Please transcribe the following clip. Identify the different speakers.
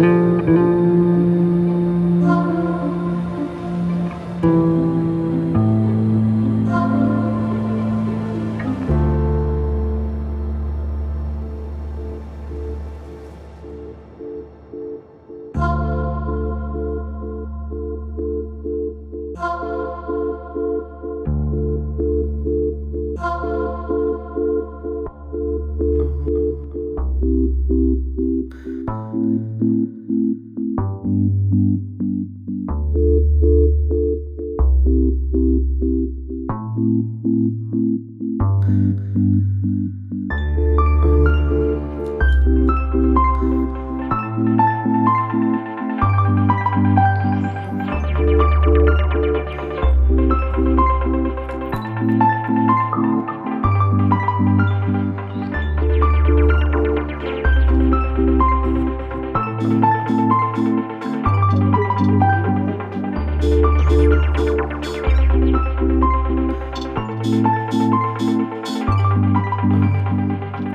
Speaker 1: Música Thank you.